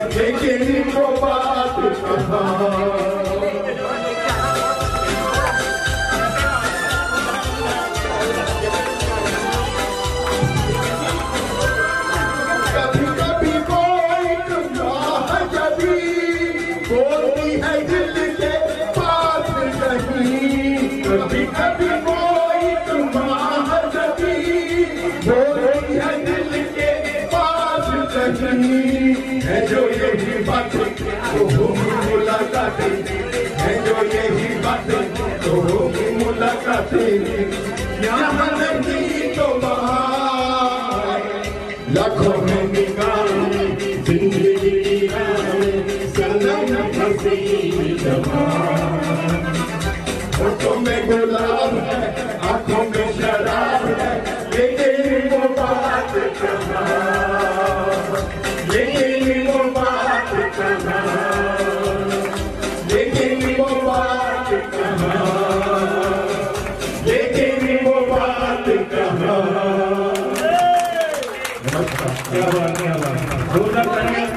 लेकिन वो बात कहाँ कभी कभी कोई गुनाह जबी बोलती है दिल के पास नहीं कभी कभी नहीं है जो यही बात तो होगी मुलाकात है। जो यही बात तो होगी मुलाकात यहाँ नहीं तो वहाँ लाखों में निकाल ज़िंदगी की राह, सनम हँसी होठों में गुलाब है, आँखों में शराब है लेकिन वो बात कहाँ क्या बात क्या बात